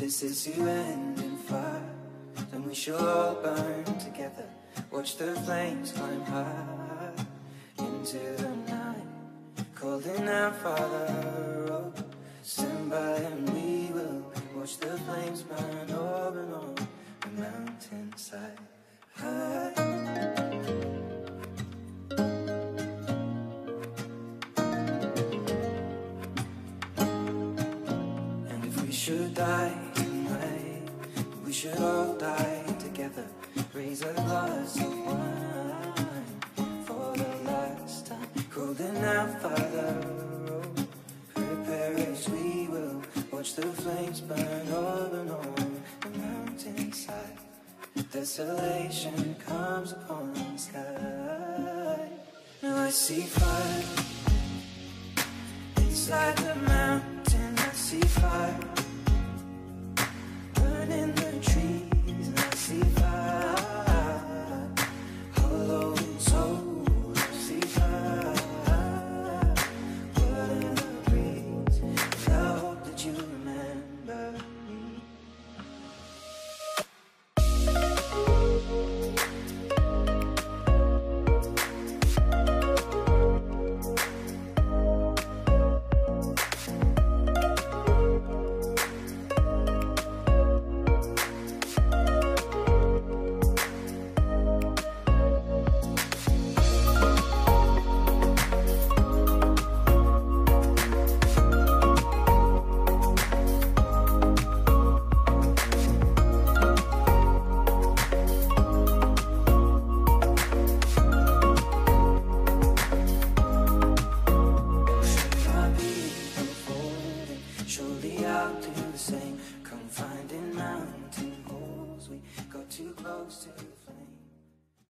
this is to end in fire, then we shall all burn together. Watch the flames climb high into the night, calling out, Father, oh, stand by and we will watch the flames burn over and on the mountainside. Should die tonight, we should all die together. Raise a glass of wine for the last time. Holding out, Father, oh, prepare as we will. Watch the flames burn over and on the mountainside. Desolation comes upon the sky. Now I see fire. Inside the to the